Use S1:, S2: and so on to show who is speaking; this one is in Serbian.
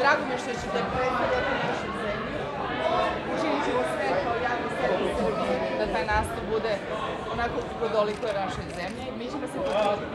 S1: Drago mi je što ćete predstavljati našu zemlju. Učinit ćemo sve kao javni servis da taj nastup bude onako kako dolikuje našoj zemlji. Mi ćemo se potruditi